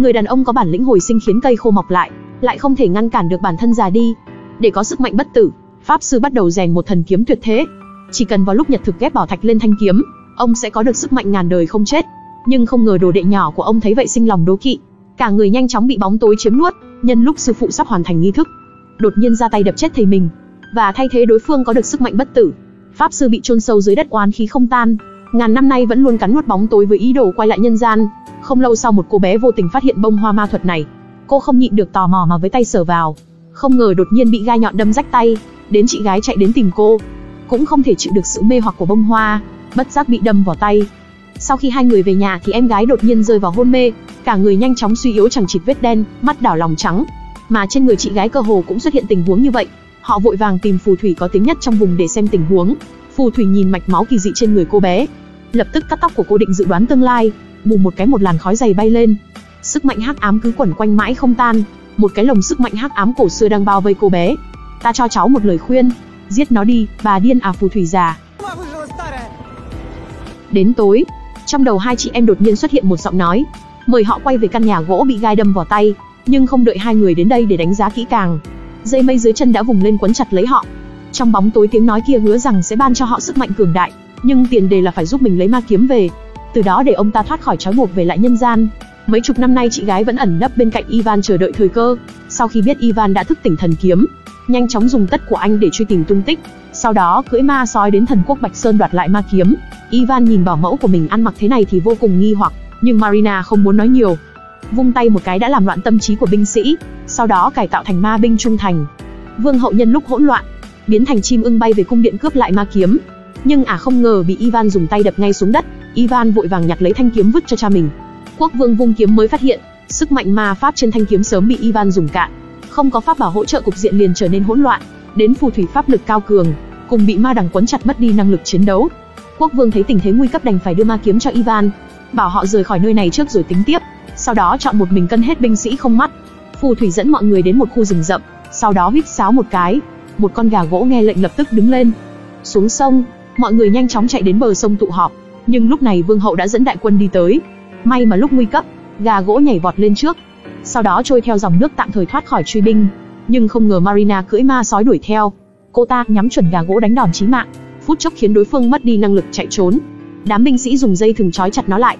Người đàn ông có bản lĩnh hồi sinh khiến cây khô mọc lại, lại không thể ngăn cản được bản thân già đi. Để có sức mạnh bất tử, pháp sư bắt đầu rèn một thần kiếm tuyệt thế. Chỉ cần vào lúc nhật thực ghép bảo thạch lên thanh kiếm, ông sẽ có được sức mạnh ngàn đời không chết. Nhưng không ngờ đồ đệ nhỏ của ông thấy vậy sinh lòng đố kỵ, cả người nhanh chóng bị bóng tối chiếm nuốt. Nhân lúc sư phụ sắp hoàn thành nghi thức, đột nhiên ra tay đập chết thầy mình, và thay thế đối phương có được sức mạnh bất tử. Pháp sư bị chôn sâu dưới đất oán khí không tan, ngàn năm nay vẫn luôn cắn nuốt bóng tối với ý đồ quay lại nhân gian. Không lâu sau một cô bé vô tình phát hiện bông hoa ma thuật này, cô không nhịn được tò mò mà với tay sờ vào, không ngờ đột nhiên bị gai nhọn đâm rách tay, đến chị gái chạy đến tìm cô, cũng không thể chịu được sự mê hoặc của bông hoa, bất giác bị đâm vào tay. Sau khi hai người về nhà thì em gái đột nhiên rơi vào hôn mê, cả người nhanh chóng suy yếu chẳng chịt vết đen, mắt đỏ lòng trắng. Mà trên người chị gái cơ hồ cũng xuất hiện tình huống như vậy. Họ vội vàng tìm phù thủy có tiếng nhất trong vùng để xem tình huống. Phù thủy nhìn mạch máu kỳ dị trên người cô bé, lập tức cắt tóc của cô định dự đoán tương lai, bù một cái một làn khói dày bay lên. Sức mạnh hắc ám cứ quẩn quanh mãi không tan, một cái lồng sức mạnh hắc ám cổ xưa đang bao vây cô bé. Ta cho cháu một lời khuyên, giết nó đi, bà điên à phù thủy già. Đến tối, trong đầu hai chị em đột nhiên xuất hiện một giọng nói, mời họ quay về căn nhà gỗ bị gai đâm vào tay, nhưng không đợi hai người đến đây để đánh giá kỹ càng. Dây mây dưới chân đã vùng lên quấn chặt lấy họ. Trong bóng tối tiếng nói kia hứa rằng sẽ ban cho họ sức mạnh cường đại, nhưng tiền đề là phải giúp mình lấy ma kiếm về. Từ đó để ông ta thoát khỏi trói buộc về lại nhân gian. Mấy chục năm nay chị gái vẫn ẩn nấp bên cạnh Ivan chờ đợi thời cơ. Sau khi biết Ivan đã thức tỉnh thần kiếm, nhanh chóng dùng tất của anh để truy tìm tung tích. Sau đó cưỡi ma sói đến thần quốc Bạch Sơn đoạt lại ma kiếm. Ivan nhìn bảo mẫu của mình ăn mặc thế này thì vô cùng nghi hoặc, nhưng Marina không muốn nói nhiều. Vung tay một cái đã làm loạn tâm trí của binh sĩ, sau đó cải tạo thành ma binh trung thành. Vương hậu nhân lúc hỗn loạn, biến thành chim ưng bay về cung điện cướp lại ma kiếm. Nhưng à không ngờ bị Ivan dùng tay đập ngay xuống đất, Ivan vội vàng nhặt lấy thanh kiếm vứt cho cha mình. Quốc vương vung kiếm mới phát hiện, sức mạnh ma pháp trên thanh kiếm sớm bị Ivan dùng cạn. Không có pháp bảo hỗ trợ cục diện liền trở nên hỗn loạn, đến phù thủy pháp lực cao cường, cùng bị ma đằng quấn chặt mất đi năng lực chiến đấu. Quốc vương thấy tình thế nguy cấp đành phải đưa ma kiếm cho Ivan, bảo họ rời khỏi nơi này trước rồi tính tiếp. Sau đó chọn một mình cân hết binh sĩ không mắt. Phù thủy dẫn mọi người đến một khu rừng rậm, sau đó huýt sáo một cái, một con gà gỗ nghe lệnh lập tức đứng lên. Xuống sông, mọi người nhanh chóng chạy đến bờ sông tụ họp, nhưng lúc này vương hậu đã dẫn đại quân đi tới. May mà lúc nguy cấp, gà gỗ nhảy vọt lên trước, sau đó trôi theo dòng nước tạm thời thoát khỏi truy binh. Nhưng không ngờ Marina cưỡi ma sói đuổi theo, cô ta nhắm chuẩn gà gỗ đánh đòn chí mạng, phút chốc khiến đối phương mất đi năng lực chạy trốn. Đám binh sĩ dùng dây thừng trói chặt nó lại.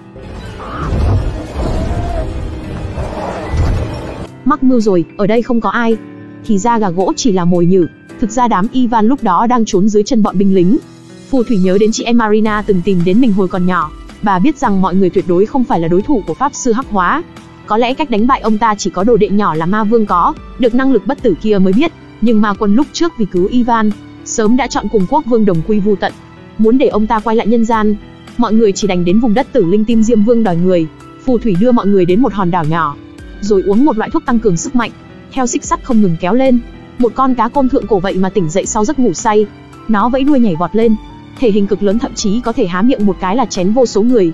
Mắc mưu rồi, ở đây không có ai. Thì ra gà gỗ chỉ là mồi nhử, thực ra đám Ivan lúc đó đang trốn dưới chân bọn binh lính. Phù thủy nhớ đến chị em Marina từng tìm đến mình hồi còn nhỏ, bà biết rằng mọi người tuyệt đối không phải là đối thủ của pháp sư hắc hóa. Có lẽ cách đánh bại ông ta chỉ có đồ đệ nhỏ là ma vương có, được năng lực bất tử kia mới biết. Nhưng ma quân lúc trước vì cứu Ivan, sớm đã chọn cùng quốc vương đồng quy vu tận, muốn để ông ta quay lại nhân gian. Mọi người chỉ đành đến vùng đất tử linh tim diêm vương đòi người. Phù thủy đưa mọi người đến một hòn đảo nhỏ, rồi uống một loại thuốc tăng cường sức mạnh. Theo xích sắt không ngừng kéo lên, một con cá côn thượng cổ vậy mà tỉnh dậy sau giấc ngủ say. Nó vẫy đuôi nhảy vọt lên, thể hình cực lớn thậm chí có thể há miệng một cái là chén vô số người.